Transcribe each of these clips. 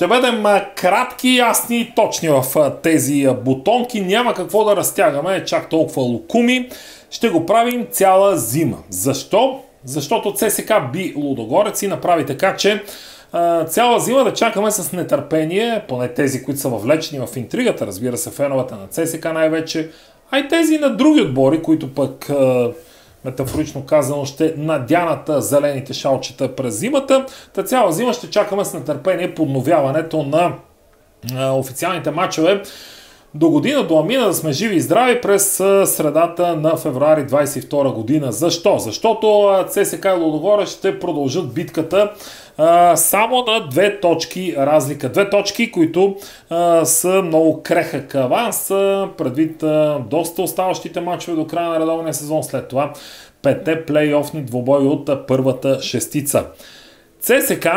Ще бъдем кратки, ясни и точни в тези бутонки. Няма какво да разтягаме чак толкова лукуми. Ще го правим цяла зима. Защо? Защото ЦСК би Лудогорец и направи така, че цяла зима да чакаме с нетърпение, поне тези, които са въвлечени в интригата, разбира се, феновете на ЦСК най-вече, а и тези на други отбори, които пък метафорично казано, ще надянат зелените шалчета през зимата. Та цяла зима ще чакаме с нетърпение подновяването на официалните матчове до година, до Амина да сме живи и здрави през средата на февруари 22 година. Защо? Защото ЦСК и Лодогора ще продължат битката а, само на две точки разлика. Две точки, които а, са много крехък аванс, предвид а, доста оставащите матчове до края на редовния сезон. След това петте плейофни двобои от а, първата шестица. ЦСК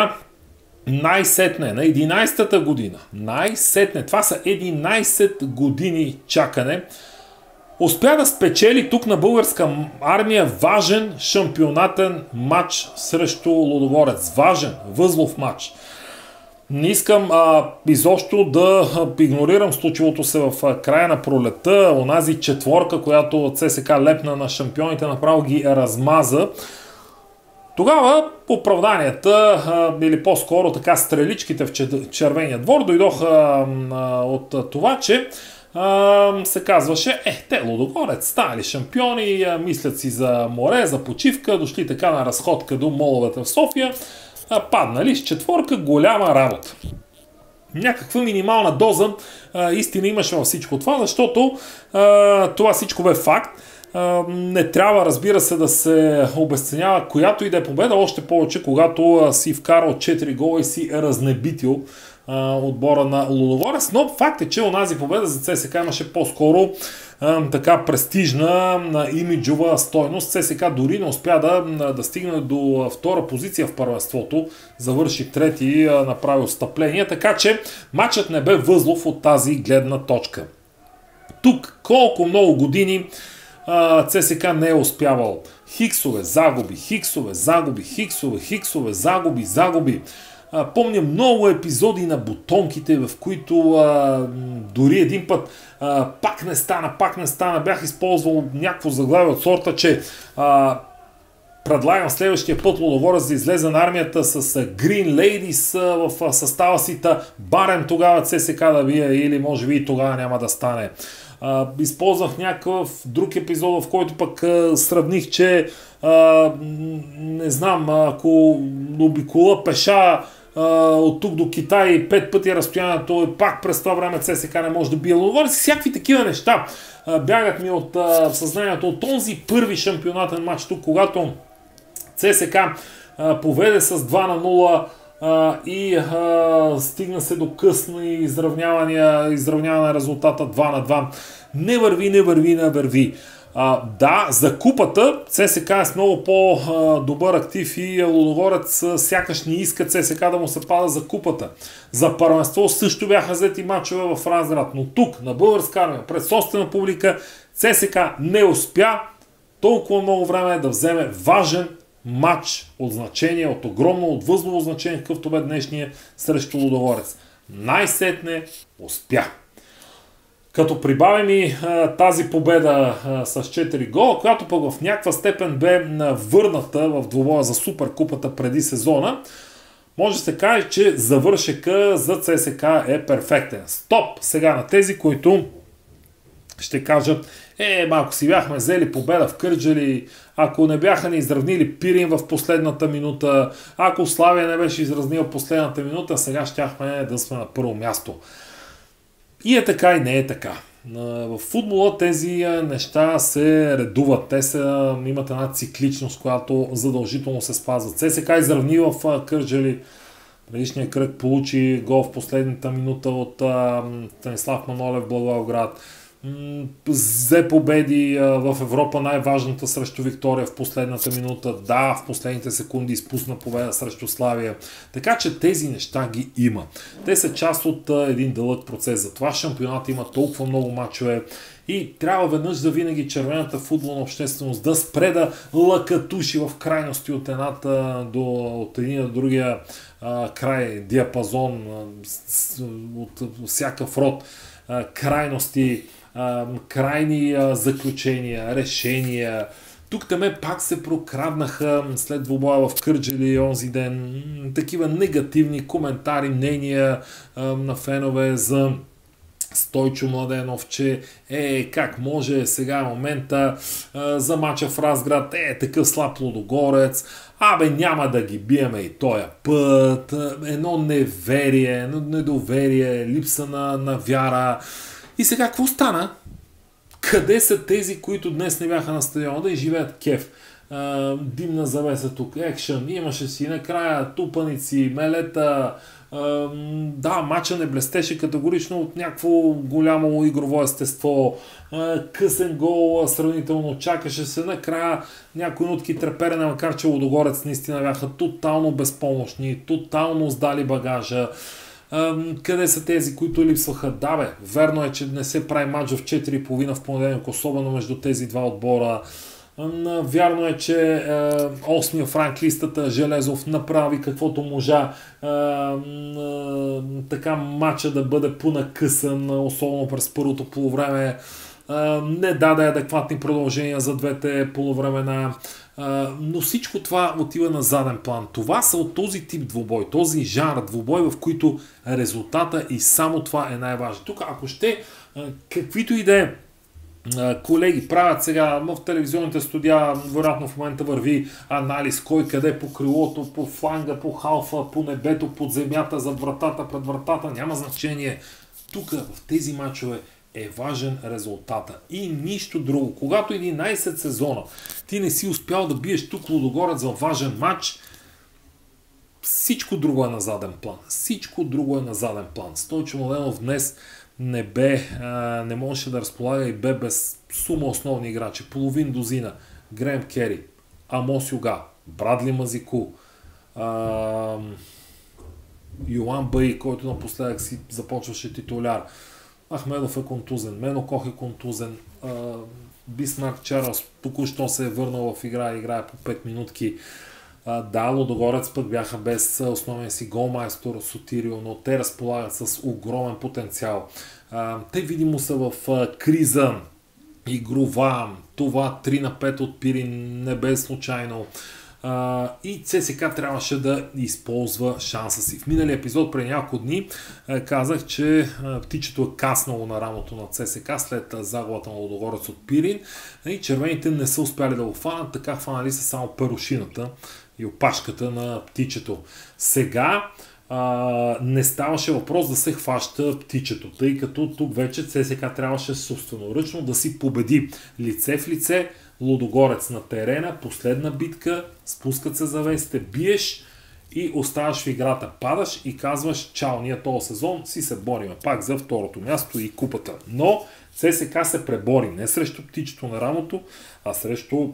най-сетне на 11-та година, най-сетне, това са 11 години чакане, успя да спечели тук на българска армия важен шампионатен матч срещу Лодогорец. Важен, възлов матч. Не искам а, изобщо да игнорирам случилото се в края на пролета, онази четворка, която ЦСК лепна на шампионите, направо ги размаза. Тогава оправданията, или по-скоро така стреличките в червения двор, дойдоха от това, че се казваше, е, те Лодогорец станали шампиони, мислят си за море, за почивка, дошли така на разходка до моловете в София, паднали с четворка, голяма работа. Някаква минимална доза истина имаше във всичко това, защото това всичко бе факт не трябва, разбира се, да се обесценява която и да е победа, още повече, когато си вкарал 4 гола и си разнебитил отбора на Лудогорец. Но факт е, че онази победа за ЦСК имаше по-скоро така престижна имиджова стойност. ЦСК дори не успя да, да стигне до втора позиция в първенството. Завърши трети, направи отстъпление, така че матчът не бе възлов от тази гледна точка. Тук колко много години ЦСК не е успявал. Хиксове, загуби, хиксове, загуби, хиксове, хиксове, загуби, загуби. А, помня много епизоди на бутонките, в които а, дори един път а, пак не стана, пак не стана. Бях използвал някакво заглавие от сорта, че а, предлагам следващия път Лодогорец да излезе на армията с Green Ladies в състава си, та барем тогава ЦСК да бие или може би и тогава няма да стане. А, използвах някакъв друг епизод, в който пък а, сравних, че а, не знам, ако обикола пеша от тук до Китай пет пъти разстоянието, е пак през това време ЦСК не може да бие. Но всякакви такива неща бягат ми от съзнанието от този първи шампионатен матч тук, когато ЦСК а, поведе с 2 на 0 а, и а, стигна се до късно и изравняване, на резултата 2 на 2. Не върви, не върви, не върви. А, да, за купата ЦСК е с много по-добър актив и Лудогорец сякаш не иска ЦСК да му се пада за купата. За първенство също бяха взети мачове в разрад, но тук на българска армия, пред собствена публика, ЦСК не успя толкова много време да вземе важен матч от значение, от огромно, от възлово значение, какъвто бе днешния срещу Лудогорец. Най-сетне успя. Като прибавим и а, тази победа а, с 4 гола, която пък в някаква степен бе върната в двобоя за Суперкупата преди сезона, може да се каже, че завършека за ЦСК е перфектен. Стоп сега на тези, които ще кажат, е, малко си бяхме взели победа в Кърджали, ако не бяха ни изравнили Пирин в последната минута, ако Славия не беше изразнил последната минута, сега щяхме да сме на първо място. И е така и не е така. В футбола тези неща се редуват. Те са, имат една цикличност, която задължително се спазва. ЦСК изравни в Кърджали. Предишния кръг получи гол в последната минута от Станислав Манолев Благоевград. Взе победи в Европа, най-важната срещу Виктория в последната минута. Да, в последните секунди изпусна победа срещу Славия. Така че тези неща ги има. Те са част от един дълъг процес. Затова шампионат има толкова много мачове и трябва веднъж за винаги червената футболна общественост да спре да лъкатуши в крайности от едната до от един до другия а, край, диапазон, а, с, от, от всякакъв род а, крайности, крайни заключения, решения. Тук таме пак се прокраднаха след двубоя в Кърджели онзи ден такива негативни коментари, мнения на фенове за Стойчо Младенов, че е, как може сега е момента за мача в Разград, е, такъв слаб лудогорец, абе няма да ги биеме и тоя път, едно неверие, едно недоверие, липса на, на вяра. И сега какво стана? Къде са тези, които днес не бяха на стадиона да изживеят кеф? Димна завеса тук, екшън, имаше си накрая тупаници, мелета, да, матча не блестеше категорично от някакво голямо игрово естество. Късен гол, сравнително чакаше се. Накрая някои нотки треперене, макар че Лодогорец наистина бяха тотално безпомощни, тотално сдали багажа. Къде са тези, които липсваха? Да, бе, верно е, че не се прави матч в 4,5 в понеделник, особено между тези два отбора. Вярно е, че 8-я франк листата Железов направи каквото можа така матча да бъде понакъсан, особено през първото полувреме. Не даде адекватни продължения за двете полувремена. Но всичко това отива на заден план. Това са от този тип двубой, този жанр двубой, в които резултата и само това е най-важно. Тук, ако ще, каквито и да е колеги правят сега в телевизионните студия, вероятно в момента върви анализ кой къде по крилото, по фланга, по халфа, по небето, под земята, зад вратата, пред вратата, няма значение. Тук в тези матчове е важен резултата и нищо друго. Когато 11 сезона ти не си успял да биеш тук Лудогорец за важен матч, всичко друго е на заден план. Всичко друго е на заден план. Стойчо Младенов днес не бе, а, не можеше да разполага и бе без сума основни играчи. Половин дозина. Грем Кери, Амос Юга, Брадли Мазику, а, Йоан Бай, който напоследък си започваше титуляр. Ахмедов е контузен, Мено Кох е контузен, Бисмарк Чарлз току-що се е върнал в игра, играе по 5 минутки. Да, Лодогорец пък бяха без основен си голмайстор Сотирио, но те разполагат с огромен потенциал. Те видимо са в криза игрова. Това 3 на 5 от Пирин не бе случайно. И ЦСК трябваше да използва шанса си. В миналия епизод, преди няколко дни, uh, казах, че птичето е каснало на рамото на ЦСК след загубата на Лодогорец от Пирин и червените не са успяли да го фанат, така фанали са само перушината и опашката на птичето. Сега а, не ставаше въпрос да се хваща птичето, тъй като тук вече ЦСК трябваше собственоръчно да си победи лице в лице Лудогорец на терена, последна битка, спускат се завесите, биеш и оставаш в играта. Падаш и казваш, чао, ние този сезон си се бориме пак за второто място и купата. Но ЦСК се пребори не срещу птичето на рамото, а срещу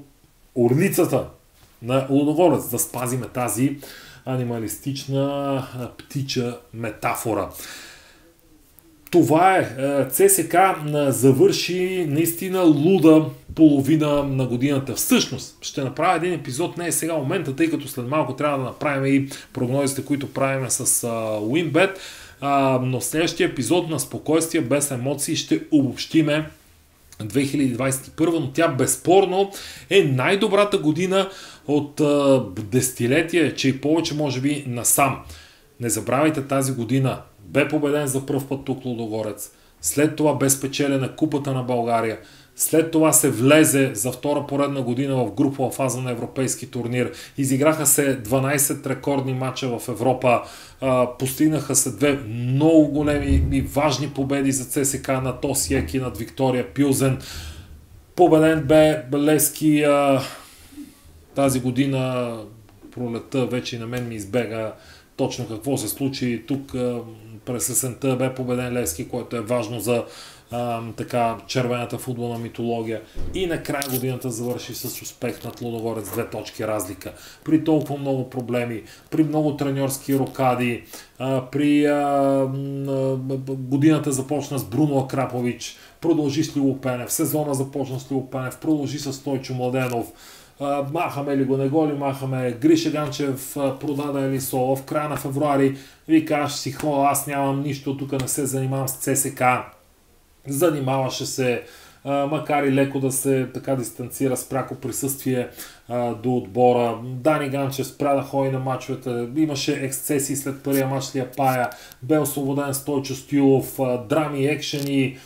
орлицата на Лудогорец, да спазиме тази анималистична птича метафора. Това е. ЦСК завърши наистина луда половина на годината. Всъщност, ще направя един епизод, не е сега момента, тъй като след малко трябва да направим и прогнозите, които правим с WinBet, но следващия епизод на спокойствие без емоции ще обобщиме 2021, но тя безспорно е най-добрата година от десетилетия, че и повече може би насам. Не забравяйте тази година. Бе победен за първ път тук Лудогорец. След това бе спечелена Купата на България. След това се влезе за втора поредна година в групова фаза на европейски турнир. Изиграха се 12 рекордни матча в Европа. постигнаха се две много големи и важни победи за ЦСК на Тосиек и над Виктория Пилзен. Победен бе Лески тази година пролета вече на мен ми избега точно какво се случи. Тук през есента бе победен Лески, което е важно за а, така червената футболна митология. И накрая годината завърши с успех над Лудогорец, две точки разлика. При толкова много проблеми, при много треньорски рокади, а, при а, а, годината започна с Бруно Акрапович, продължи с Лилопенев, сезона започна с Лилопенев, продължи с Стойчо Младенов, махаме ли го, не го махаме, Гриша Ганчев продаде ли соло в края на февруари, вика аз си хора, аз нямам нищо, тук не се занимавам с ЦСК, занимаваше се, макар и леко да се така дистанцира с пряко присъствие до отбора. Дани Ганчев спря да ходи на мачовете, имаше ексцесии след първия мач с Пая, бе освободен Стойчо Стюлов, драми, екшени,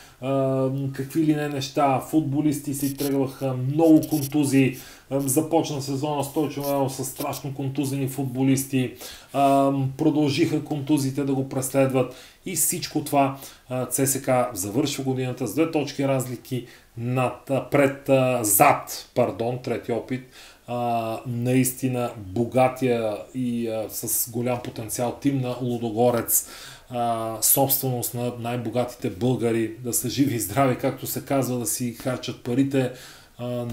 какви ли не неща, футболисти си тръгваха, много контузии, започна сезона Стойчо с страшно контузени футболисти, продължиха контузите да го преследват. И всичко това ЦСК завършва годината с две точки разлики над, пред, зад, пардон, трети опит, наистина богатия и с голям потенциал тим на Лудогорец а, собственост на най-богатите българи, да са живи и здрави, както се казва, да си харчат парите,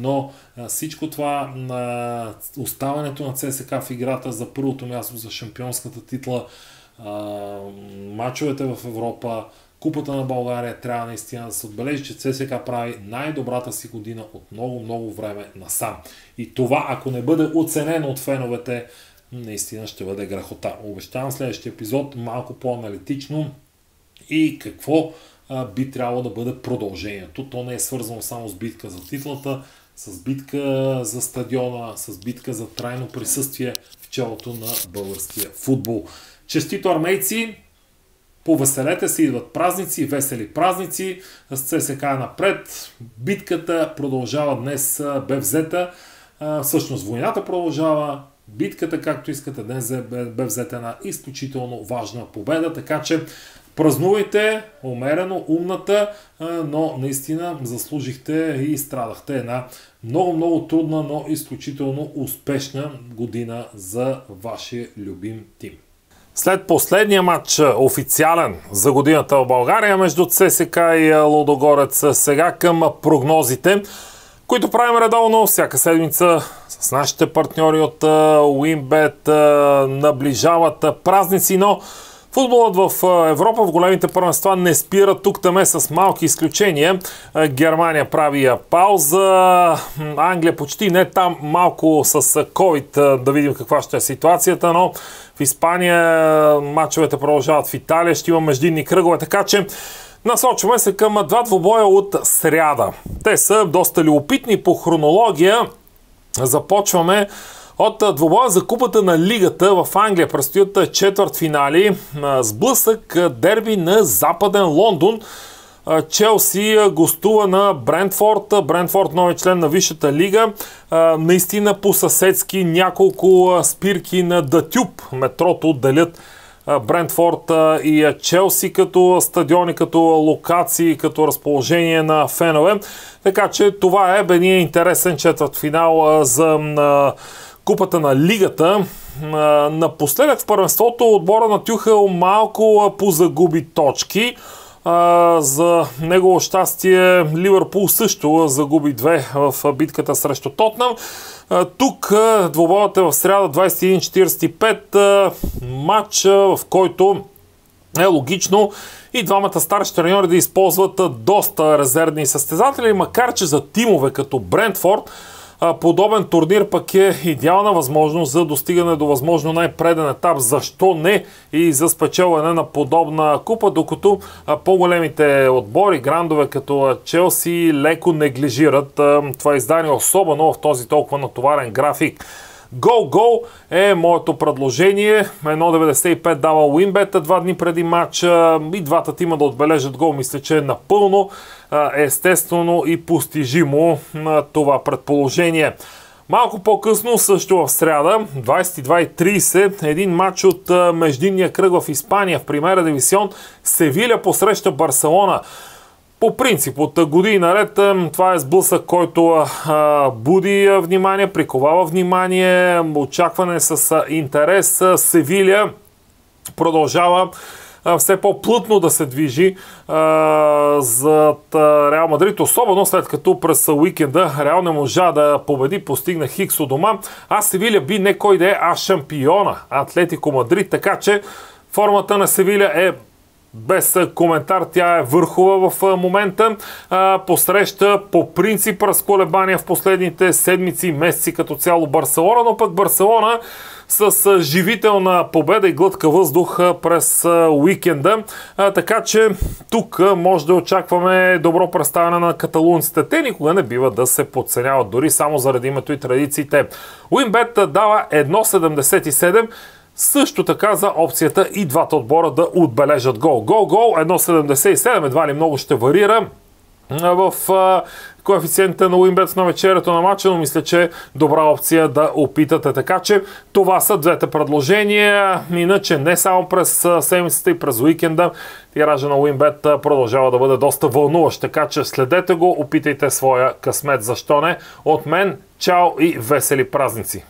но всичко това на оставането на ЦСК в играта за първото място за шампионската титла, мачовете в Европа, Купата на България трябва наистина да се отбележи, че ЦСК прави най-добрата си година от много-много време насам. И това, ако не бъде оценено от феновете, наистина ще бъде грахота. Обещавам следващия епизод малко по-аналитично и какво а, би трябвало да бъде продължението. То не е свързано само с битка за титлата, с битка за стадиона, с битка за трайно присъствие в челото на българския футбол. Честито армейци! Повеселете се, идват празници, весели празници, с ЦСК напред. Битката продължава днес, бе взета. Всъщност войната продължава, битката, както искате. Днес бе взета една изключително важна победа, така че празнувайте умерено, умната, но наистина заслужихте и страдахте една много-много трудна, но изключително успешна година за вашия любим тим. След последния матч, официален за годината в България между ЦСК и Лодогорец, сега към прогнозите които правим редовно всяка седмица с нашите партньори от WinBet. Наближават празници, но Футболът в Европа в големите първенства не спира тук таме с малки изключения. Германия прави пауза, Англия почти не там, малко с COVID да видим каква ще е ситуацията, но в Испания матчовете продължават в Италия, ще има междинни кръгове, така че Насочваме се към два двобоя от сряда. Те са доста любопитни по хронология. Започваме от двобоя за купата на лигата в Англия. Предстоят четвърт финали. Сблъсък дерби на Западен Лондон. Челси гостува на Брентфорд. Брентфорд нови член на Висшата лига. Наистина по съседски няколко спирки на Датюб метрото отделят Брентфорд и Челси като стадиони, като локации, като разположение на фенове. Така че това е бе интересен четвърт финал за Купата на лигата. Напоследък в първенството отбора на Тюхел малко позагуби точки. За негово щастие Ливърпул също загуби две в битката срещу Тотнам. Тук двобоят е в среда 21-45 матч, в който е логично и двамата старши треньори да използват доста резервни състезатели, макар че за тимове като Брентфорд подобен турнир пък е идеална възможност за достигане до възможно най-преден етап. Защо не и за спечелване на подобна купа, докато по-големите отбори, грандове като Челси леко неглижират това издание, особено в този толкова натоварен график. Гол-гол е моето предложение. 1.95 дава Уинбета два дни преди матча и двата тима да отбележат гол. Мисля, че е напълно естествено и постижимо това предположение. Малко по-късно, също в среда, 22.30, един матч от междинния кръг в Испания в Примера Дивисион, Севиля посреща Барселона. По принцип, от години наред това е сблъсък, който буди внимание, приковава внимание, очакване с интерес. Севиля продължава все по-плътно да се движи зад Реал Мадрид, особено след като през уикенда Реал не можа да победи, постигна Хикс у дома, а Севиля би не кой да е, а шампиона Атлетико Мадрид, така че формата на Севиля е без коментар, тя е върхова в момента. Посреща по принцип разколебания в последните седмици месеци като цяло Барселона, но пък Барселона с живителна победа и глътка въздух през уикенда. Така че тук може да очакваме добро представяне на каталунците. Те никога не бива да се подценяват, дори само заради името и традициите. Уинбет дава 1,77 също така за опцията и двата отбора да отбележат гол. Гол-гол 1.77 едва ли много ще варира в коефициента на Уинбет на вечерято на матча, но мисля, че е добра опция да опитате. Така че това са двете предложения. Иначе не само през седмицата и през уикенда, тиража на Уинбет продължава да бъде доста вълнуващ. Така че следете го, опитайте своя късмет. Защо не? От мен, чао и весели празници!